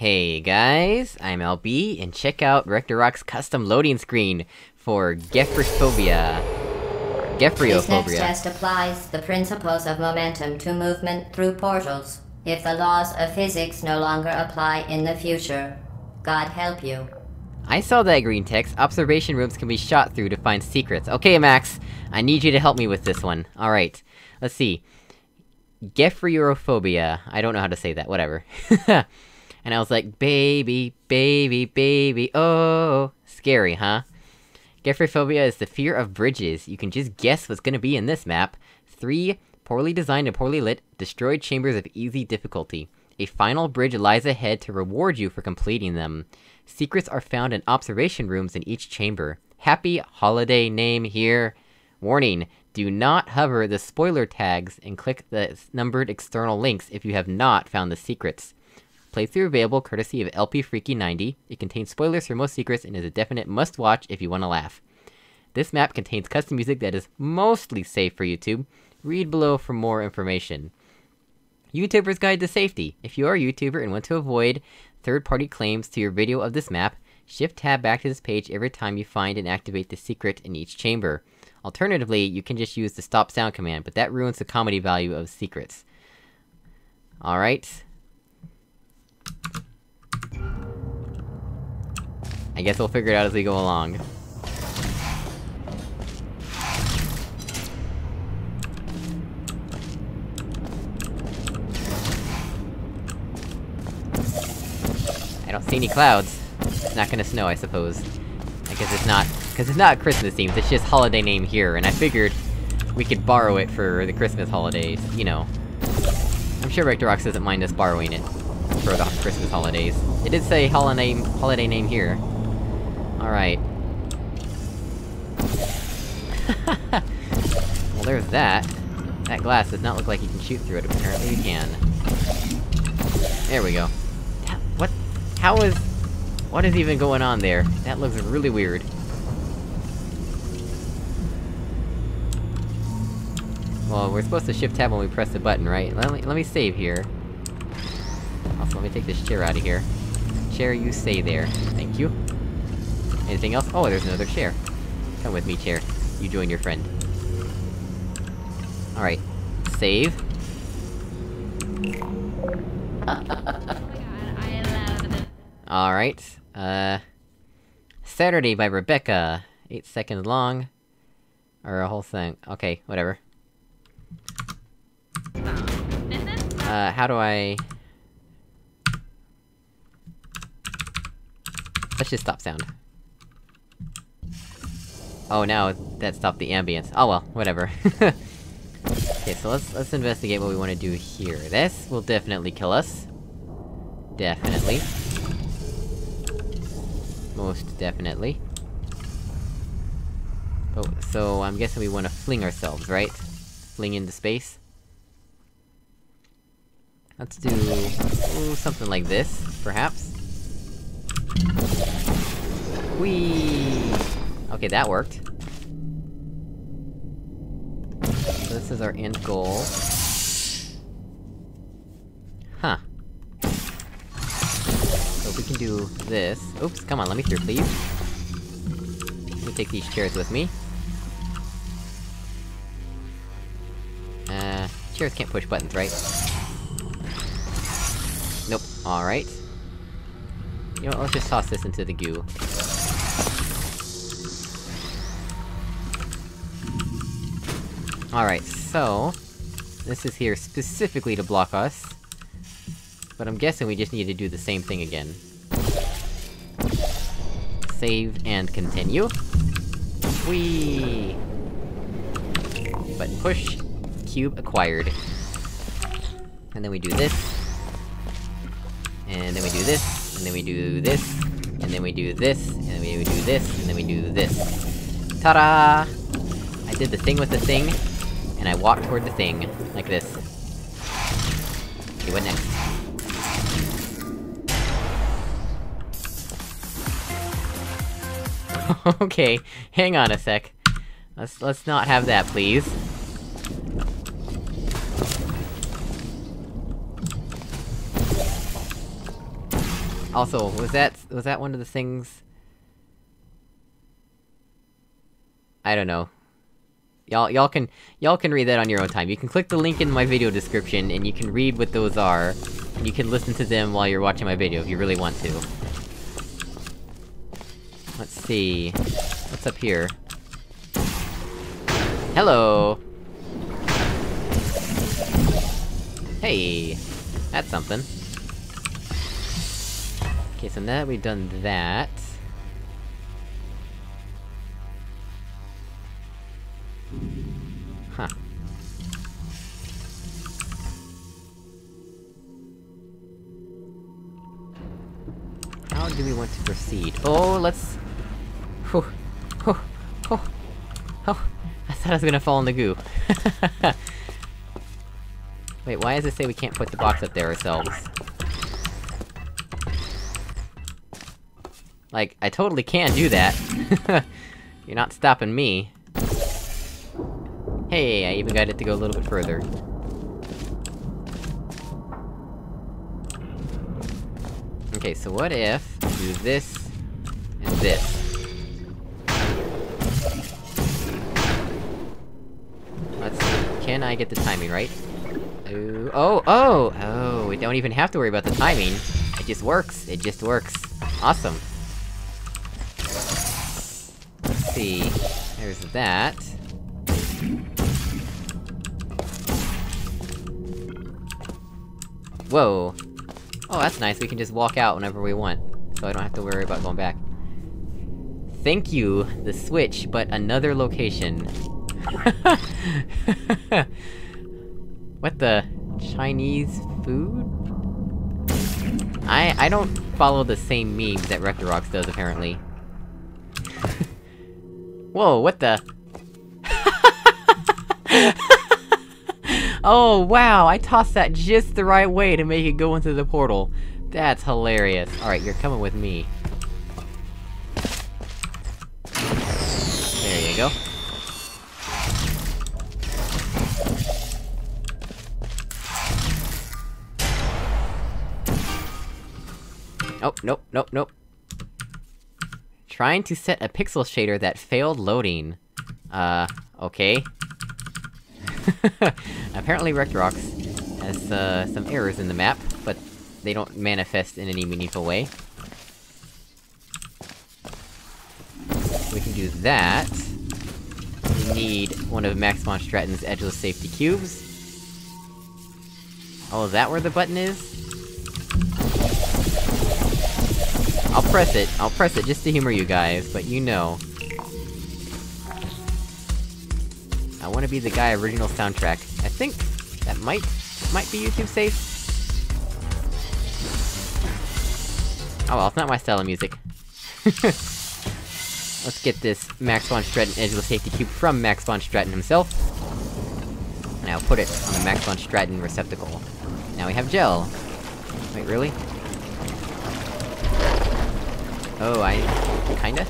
Hey guys, I'm LB, and check out RectorRocks' custom loading screen for Gephyrophobia. This next test applies the principles of momentum to movement through portals. If the laws of physics no longer apply in the future, God help you. I saw that green text, observation rooms can be shot through to find secrets. Okay, Max, I need you to help me with this one. Alright, let's see. Gephyrophobia. I don't know how to say that, whatever. and I was like, baby, baby, baby, oh. Scary, huh? Gephyrophobia is the fear of bridges. You can just guess what's gonna be in this map. Three poorly designed and poorly lit, destroyed chambers of easy difficulty. A final bridge lies ahead to reward you for completing them. Secrets are found in observation rooms in each chamber. Happy holiday name here. Warning, do not hover the spoiler tags and click the numbered external links if you have not found the secrets. Playthrough available courtesy of LP Freaky 90. It contains spoilers for most secrets and is a definite must watch if you want to laugh. This map contains custom music that is mostly safe for YouTube. Read below for more information. YouTuber's Guide to Safety. If you are a YouTuber and want to avoid third-party claims to your video of this map, shift tab back to this page every time you find and activate the secret in each chamber. Alternatively, you can just use the stop sound command, but that ruins the comedy value of secrets. Alright. I guess we'll figure it out as we go along. I don't see any clouds. It's not gonna snow, I suppose. I guess it's not- cause it's not Christmas themed, it's just holiday name here, and I figured we could borrow it for the Christmas holidays, you know. I'm sure RectorRocks doesn't mind us borrowing it for the Christmas holidays. It did say holiday- holiday name here. Alright. well, there's that. That glass does not look like you can shoot through it, apparently you can. There we go. What? How is... What is even going on there? That looks really weird. Well, we're supposed to shift tab when we press the button, right? Let me- let me save here. Also, let me take this chair out of here. Chair, you stay there. Thank you. Anything else? Oh, there's another chair. Come with me, chair. You join your friend. Alright. Save. Alright, uh... Saturday by Rebecca. Eight seconds long. Or a whole thing. Okay, whatever. Uh, how do I... Let's just stop sound. Oh, now that stopped the ambience. Oh well, whatever. okay, so let's- let's investigate what we wanna do here. This will definitely kill us. Definitely. Most definitely. Oh, so I'm guessing we wanna fling ourselves, right? Fling into space? Let's do... ooh, something like this, perhaps? Whee! Okay, that worked. So this is our end goal. Huh. So we can do this... Oops, come on, let me through, please. Let me take these chairs with me. Uh, chairs can't push buttons, right? Nope, alright. You know what, let's just toss this into the goo. Alright, so... This is here specifically to block us. But I'm guessing we just need to do the same thing again. Save and continue. Whee! Button push. Cube acquired. And then we do this. And then we do this, and then we do this, and then we do this, and then we do this, and then we do this. Ta-da! I did the thing with the thing, and I walk toward the thing, like this. Okay, what next? okay, hang on a sec. Let's- let's not have that, please. Also, was that- was that one of the things... I don't know. Y'all- y'all can- y'all can read that on your own time. You can click the link in my video description, and you can read what those are, and you can listen to them while you're watching my video, if you really want to. Let's see... What's up here? Hello! Hey! That's something. Okay, so now that we've done that... Huh. How do we want to proceed? Oh, let's... Whew. Whew. Whew. Oh, I thought I was gonna fall in the goo. Wait, why does it say we can't put the box up there ourselves? Like, I totally can do that. You're not stopping me. Hey, I even got it to go a little bit further. Okay, so what if... Do this... and this? Let's see. Can I get the timing right? Ooh, oh, oh! Oh, we don't even have to worry about the timing. It just works, it just works. Awesome. Let's see. There's that. Whoa. Oh, that's nice, we can just walk out whenever we want. So I don't have to worry about going back. Thank you, the Switch, but another location. what the... Chinese food? I- I don't follow the same memes that RectorRocks does, apparently. Whoa, what the- Oh, wow, I tossed that just the right way to make it go into the portal. That's hilarious. Alright, you're coming with me. There you go. Oh, nope, nope, nope. Trying to set a pixel shader that failed loading. Uh, okay. Apparently RectorRocks has, uh, some errors in the map, but they don't manifest in any meaningful way. We can do that. We need one of Max von Stratton's edgeless safety cubes. Oh, is that where the button is? I'll press it, I'll press it just to humor you guys, but you know. I wanna be the guy original soundtrack. I think that might... might be YouTube safe? Oh well, it's not my style of music. Let's get this Max von Stratton Edgeless Safety Cube from Max von Stratton himself. I'll put it on the Max von Stratton receptacle. Now we have gel. Wait, really? Oh, I... kinda?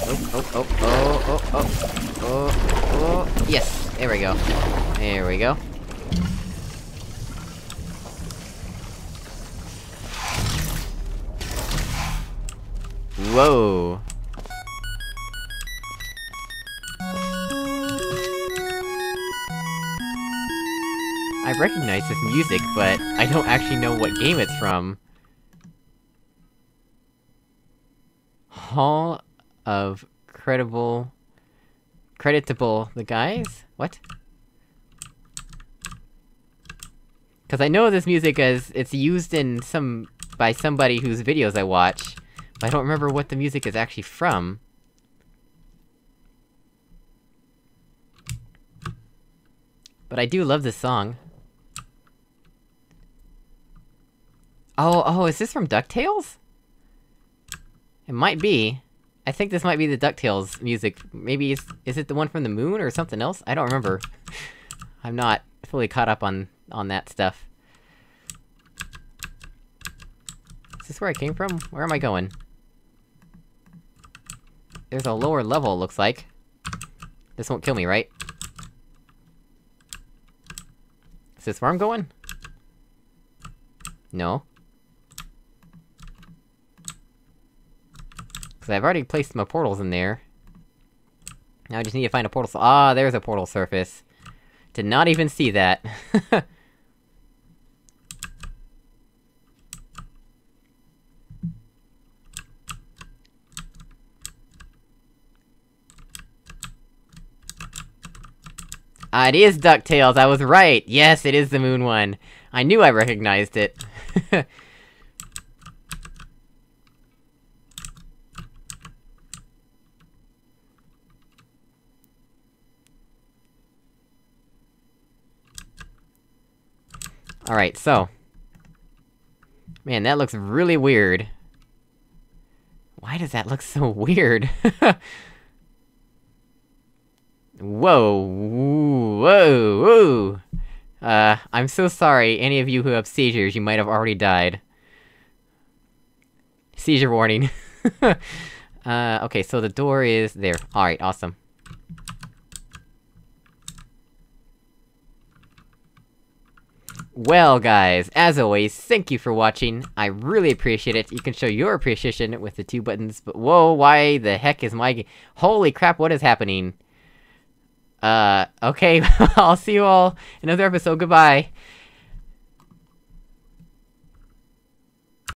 Oh, oh, oh, oh, oh, oh, oh, oh, oh, yes! There we go. There we go. Whoa! I recognize this music, but I don't actually know what game it's from. Hall of Credible... Creditable... the guys? What? Cause I know this music is, it's used in some... by somebody whose videos I watch, but I don't remember what the music is actually from. But I do love this song. Oh, oh, is this from DuckTales? It might be. I think this might be the DuckTales music. Maybe is- is it the one from the moon or something else? I don't remember. I'm not fully caught up on- on that stuff. Is this where I came from? Where am I going? There's a lower level, looks like. This won't kill me, right? Is this where I'm going? No. Because I've already placed my portals in there. Now I just need to find a portal- Ah, there's a portal surface. Did not even see that. Ah, it is DuckTales, I was right! Yes, it is the moon one! I knew I recognized it. Alright, so... Man, that looks really weird. Why does that look so weird? Whoa, whoa, whoa! Uh, I'm so sorry, any of you who have seizures, you might have already died. Seizure warning. uh, okay, so the door is there. Alright, awesome. Well, guys, as always, thank you for watching. I really appreciate it. You can show your appreciation with the two buttons, but whoa, why the heck is my- Holy crap, what is happening? Uh, okay, I'll see you all in another episode, goodbye!